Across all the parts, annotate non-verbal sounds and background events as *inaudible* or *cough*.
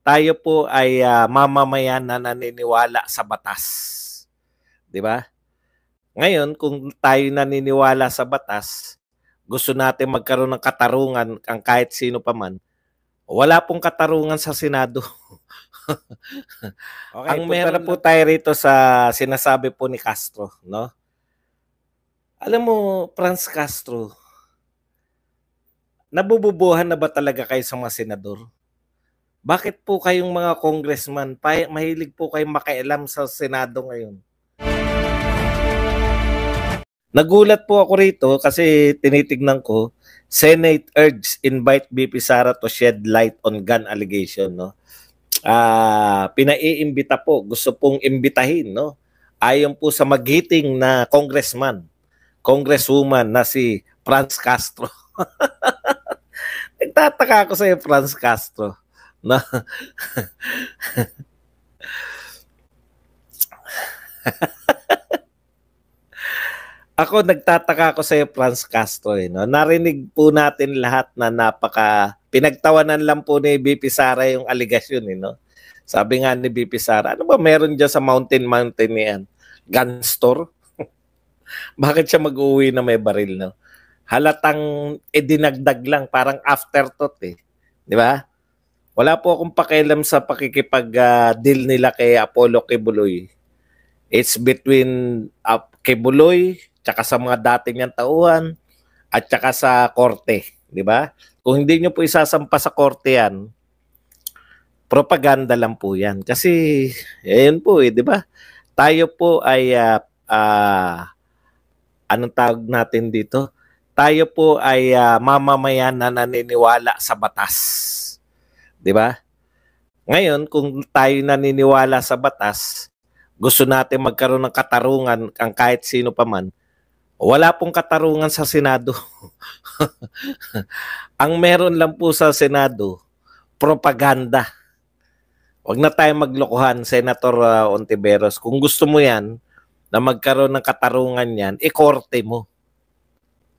tayo po ay uh, mamamayan na naniniwala sa batas. 'Di ba? Ngayon, kung tayo naniniwala sa batas, gusto natin magkaroon ng katarungan ang kahit sino pa man, wala pong katarungan sa Senado. *laughs* okay, ang meron po tayo rito sa sinasabi po ni Castro, no? Alam mo, Franz Castro, nabububuhan na ba talaga kayo sa mga senador? Bakit po kayong mga congressman, mahilig po kayong makialam sa Senado ngayon? Nagulat po ako rito kasi tinitignan ko, Senate urges invite BP Sara to shed light on gun allegation, no? Ah, pinaiimbita po, gusto pong imbitahin, no? Ayon po sa magiting na congressman, congresswoman na si Franz Castro. *laughs* Nagtataka ako sa iyo, Franz Castro. Na *laughs* Ako nagtataka ako sa Franz Castro eh, no. Narinig po natin lahat na napaka pinagtawanan lang po ni BP Sara yung aligasyon eh, no. Sabi nga ni BP Sara, ano ba meron diyan sa Mountain Mountain niyan? Gun store? *laughs* Bakit siya mag-uwi na may baril, no? Halatang idinagdag lang, parang afterthought eh. Di ba? Wala po akong pakialam sa pakikipag-deal uh, nila kay Apollo Kibuloy. It's between uh, Kibuloy, tsaka sa mga dating niyang tauhan, at tsaka sa korte, di ba? Kung hindi niyo po isasampa sa korte yan, propaganda lang po yan. Kasi, ayun po eh, di ba? Tayo po ay, uh, uh, anong tawag natin dito? Tayo po ay uh, mamamayan na naniniwala sa batas. Di ba? Ngayon, kung tayo naniniwala sa batas, gusto natin magkaroon ng katarungan ang kahit sino pa man, wala pong katarungan sa Senado. *laughs* Ang meron lang po sa Senado, propaganda. Huwag na tayo maglokohan, Senator uh, Ontiveros. Kung gusto mo yan, na magkaroon ng katarungan yan, ikorte mo.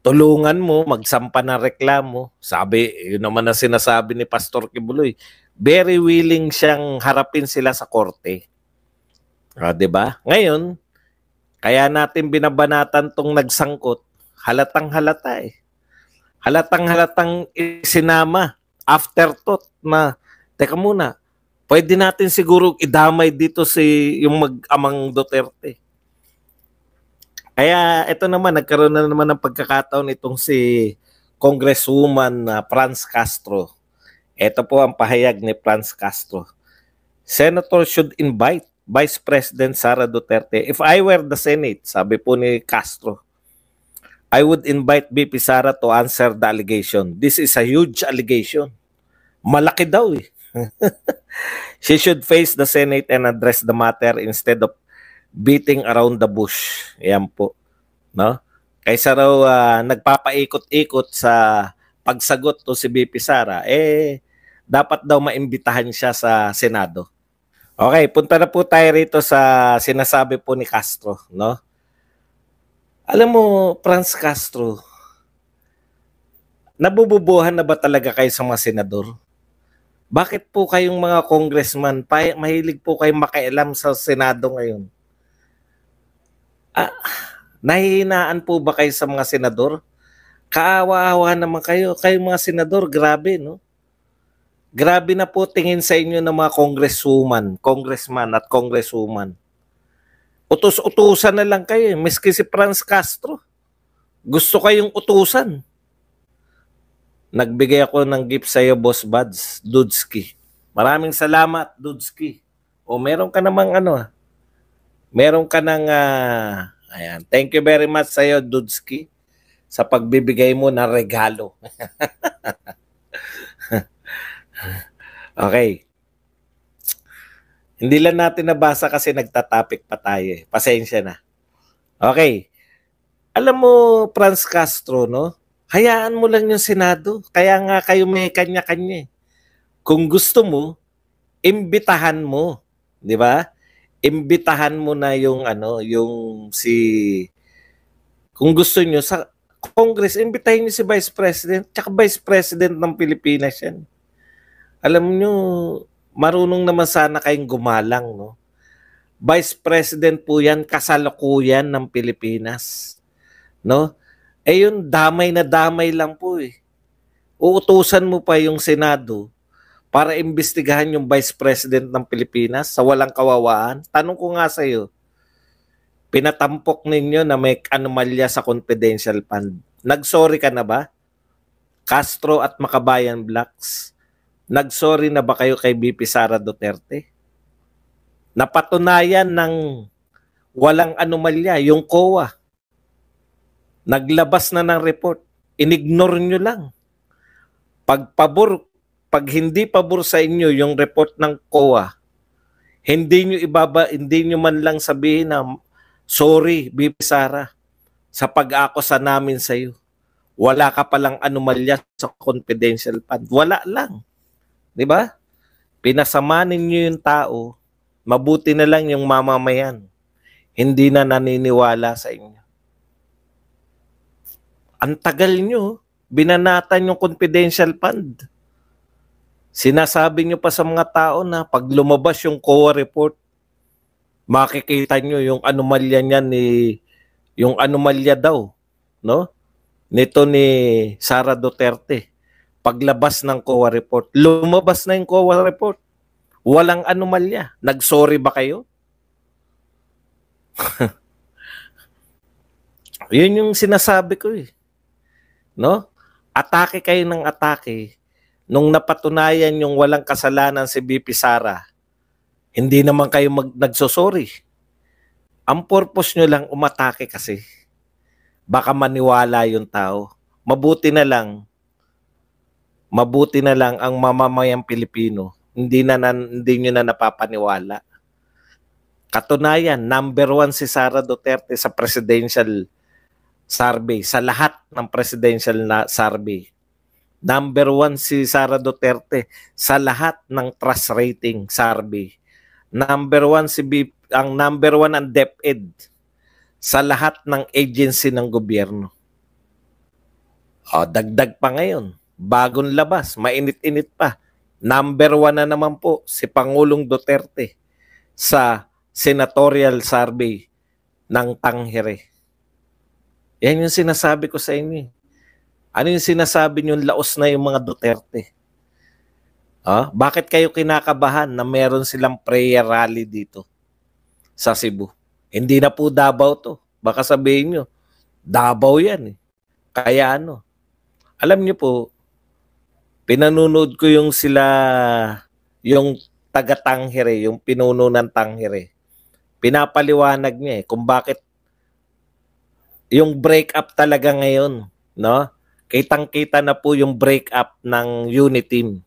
Tulungan mo, magsampa ng reklamo. Sabi, yun naman na sinasabi ni Pastor Kibuloy, very willing siyang harapin sila sa korte. Ah, 'di ba? Ngayon, kaya natin binabanatan tong nagsangkot, halatang halata eh. Halatang halatang isinama, afterthought na, teka muna, pwede natin siguro idamay dito si yung mag-amang Duterte. Kaya ito naman, nagkaroon na naman ng pagkakataon itong si Congresswoman uh, Franz Castro. Ito po ang pahayag ni Franz Castro. Senator should invite Vice President Sara Duterte, if I were the Senate, sabi po ni Castro, I would invite BP Sara to answer the allegation. This is a huge allegation. Malaki daw eh. *laughs* She should face the Senate and address the matter instead of beating around the bush. Yan po. No? Kaysa raw uh, nagpapaikot-ikot sa pagsagot to si BP Sara, eh dapat daw maimbitahan siya sa Senado. Okay, punta na po tayo rito sa sinasabi po ni Castro, no? Alam mo, Franz Castro, nabububuhan na ba talaga kayo sa mga senador? Bakit po kayong mga congressman, mahilig po kayong makialam sa Senado ngayon? Ah, nahihinaan po ba kayo sa mga senador? Kaawa-awa naman kayo. Kayong mga senador, grabe, no? Grabe na po tingin sa inyo ng mga congresswoman, congressman at congresswoman. Utos-utusan na lang kayo. Miski si Franz Castro. Gusto kayong utusan. Nagbigay ako ng gift sa iyo, Boss Buds, Dudski. Maraming salamat, Dudski. O meron ka namang ano, ah. Meron ka ng, uh, ayan, thank you very much sa iyo, Dudski, sa pagbibigay mo ng regalo. *laughs* Okay. Hindi lang natin nabasa kasi nagtatapik pa tayo eh. Pasensya na. Okay. Alam mo, Franz Castro, no? Hayaan mo lang yung Senado. Kaya nga kayo may kanya-kanya eh. Kung gusto mo, imbitahan mo. Di ba? Imbitahan mo na yung ano, yung si kung gusto niyo sa Congress, imbitahin niyo si Vice President, tsaka Vice President ng Pilipinas yan alam nyo, marunong naman sana kayong gumalang, no? Vice President po yan, kasalukuyan ng Pilipinas. No? Eh yun, damay na damay lang po eh. Uutusan mo pa yung Senado para imbestigahan yung Vice President ng Pilipinas sa walang kawawaan. Tanong ko nga sa iyo, pinatampok ninyo na may anomalya sa confidential fund. Nagsorry ka na ba? Castro at Makabayan Blacks, nagsorry na ba kayo kay BP Sara Duterte? napatunayan ng walang anomalya, yung COA. Naglabas na ng report. Inignore nyo lang. Pag pabor, pag hindi pabor sa inyo yung report ng COA, hindi nyo ibaba, hindi nyo man lang sabihin na sorry, BP Sara, sa pag-akusa namin sa iyo. Wala ka palang anomalya sa confidential fund. Wala lang. 'Di ba? Pinasama ninyo yung tao Mabuti na lang yung mamamayan. Hindi na naniniwala sa inyo. Ang tagal nyo, binanatan yung confidential fund. Sinasabi nyo pa sa mga tao na pag lumabas yung COA report, makikita nyo yung anomalya niya ni yung anomalya daw, no? Nito ni Sara Duterte. Paglabas ng COA report, lumabas na yung COA report. Walang anomalya. Nagsorry ba kayo? *laughs* Yun yung sinasabi ko eh. No? Atake kayo ng atake. Nung napatunayan yung walang kasalanan si BP Sara, hindi naman kayo mag nagsosorry. Ang purpose nyo lang umatake kasi. Baka maniwala yung tao. Mabuti na lang, mabuti na lang ang mamamayang Pilipino hindi na, na hindi nyo na napapaniwala. Katunayan, number one si Sara Duterte sa presidential survey, sa lahat ng presidential na survey. Number one si Sara Duterte sa lahat ng trust rating survey. Number one si B, ang number one ang DepEd sa lahat ng agency ng gobyerno. O, dagdag pa ngayon. Bagong labas, mainit-init pa Number one na naman po si Pangulong Duterte sa senatorial survey ng Tanghere. Yan yung sinasabi ko sa inyo. Ano yung sinasabi nyo laos na yung mga Duterte? Ah, bakit kayo kinakabahan na meron silang prayer rally dito sa Cebu? Hindi na po Davao to. Baka sabihin nyo, Davao yan eh. Kaya ano? Alam nyo po, pinanonood ko yung sila, yung taga Tangere, yung pinuno ng Tangere. Pinapaliwanag niya eh kung bakit yung break up talaga ngayon, no? Kitang-kita na po yung break up ng unit team.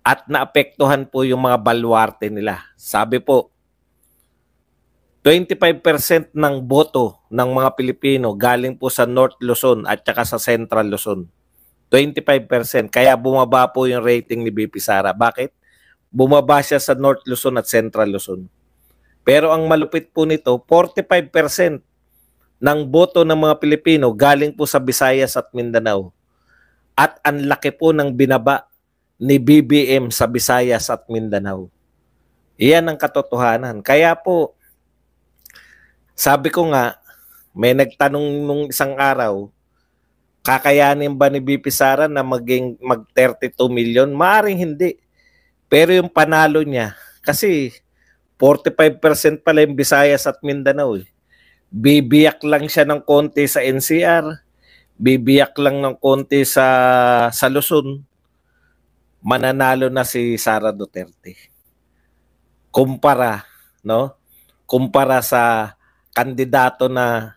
At naapektuhan po yung mga balwarte nila. Sabi po, 25% ng boto ng mga Pilipino galing po sa North Luzon at saka sa Central Luzon. 25%. Kaya bumaba po yung rating ni BP Sara. Bakit? Bumaba siya sa North Luzon at Central Luzon. Pero ang malupit po nito, 45% ng boto ng mga Pilipino galing po sa Visayas at Mindanao. At ang laki po ng binaba ni BBM sa Visayas at Mindanao. Iyan ang katotohanan. Kaya po, sabi ko nga, may nagtanong nung isang araw, kakayanin ba ni BP Sara na maging mag 32 million? Maaring hindi. Pero yung panalo niya, kasi 45% pala yung Visayas at Mindanao. Eh. Bibiyak lang siya ng konti sa NCR, bibiyak lang ng konti sa, sa Luzon, mananalo na si Sara Duterte. Kumpara, no? Kumpara sa kandidato na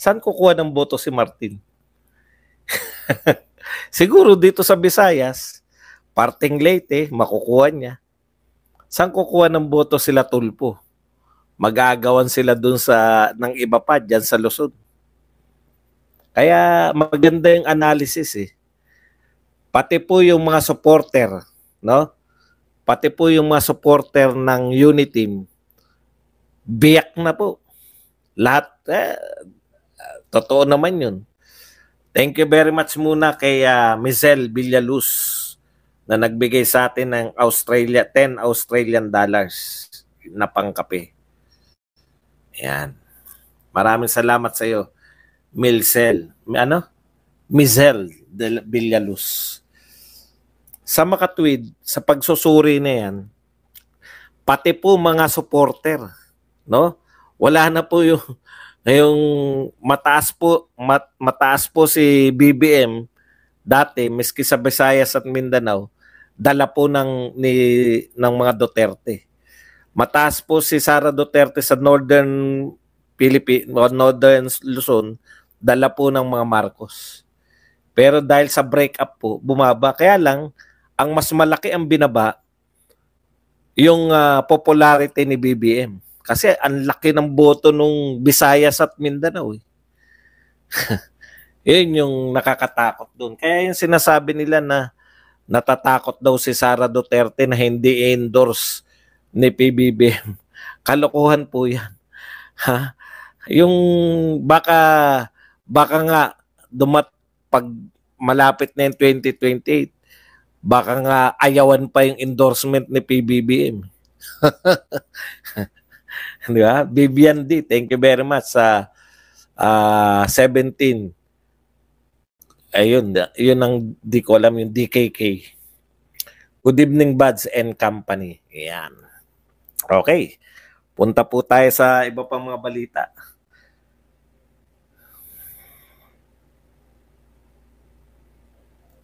saan kukuha ng boto si Martin? *laughs* Siguro dito sa Visayas, parting late eh, makukuha niya. Saan kukuha ng boto sila tulpo? Magagawan sila dun sa, ng iba pa, dyan sa Luzon. Kaya maganda yung analysis eh. Pati po yung mga supporter, no? Pati po yung mga supporter ng Uniteam, biyak na po. Lahat, eh, totoo naman yun. Thank you very much muna kay uh, Mizel Villaluz na nagbigay sa atin ng Australia 10 Australian dollars na pangkape. Yan. Maraming salamat sa iyo. Milcel. Ano? Mizel de Villaluz. Sa makatwid, sa pagsusuri na yan, pati po mga supporter, no? Wala na po yung ngayong mataas po mat, mataas po si BBM dati miski sa Visayas at Mindanao dala po ng ni ng mga Duterte. Mataas po si Sara Duterte sa Northern Philippines, Northern Luzon, dala po ng mga Marcos. Pero dahil sa breakup po, bumaba. Kaya lang, ang mas malaki ang binaba, yung uh, popularity ni BBM. Kasi ang laki ng boto nung Visayas at Mindanao. Eh. *laughs* Yun yung nakakatakot doon. Kaya yung sinasabi nila na natatakot daw si Sara Duterte na hindi endorse ni PBBM. Kalokohan po yan. Ha? Yung baka baka nga dumat pag malapit na yung 2028 baka nga ayawan pa yung endorsement ni PBBM. *laughs* Di ba? Vivian D, thank you very much sa uh, 17. Ayun, yun ang di ko alam yung DKK. Good evening, Buds and Company. Yan. Okay. Punta po tayo sa iba pang mga balita.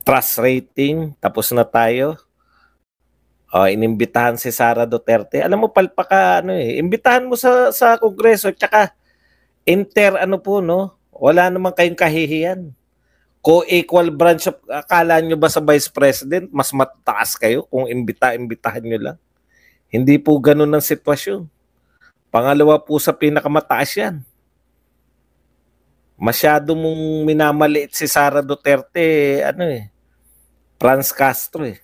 Trust rating, tapos na tayo. Oh, inimbitahan si Sara Duterte. Alam mo palpaka ano eh, imbitahan mo sa sa kongreso tsaka inter ano po no, wala naman kayong kahihiyan. Co-equal branch of, akala nyo ba sa vice president, mas mataas kayo kung imbita-imbitahan nyo lang? Hindi po ganun ang sitwasyon. Pangalawa po sa pinakamataas yan. Masyado mong minamaliit si Sara Duterte, ano eh, Franz Castro eh.